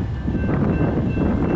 ハハハハ!